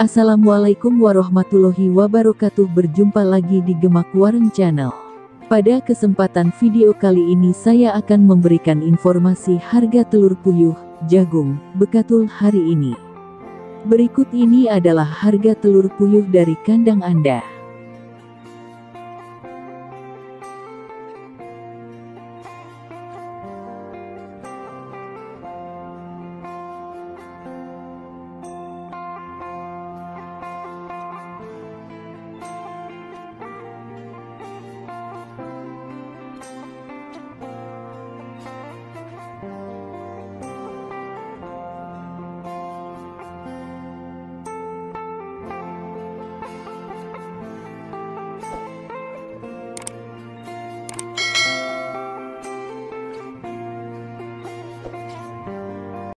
Assalamualaikum warahmatullahi wabarakatuh. Berjumpa lagi di Gemak Warung Channel. Pada kesempatan video kali ini saya akan memberikan informasi harga telur puyuh, jagung, bekatul hari ini. Berikut ini adalah harga telur puyuh dari kandang Anda.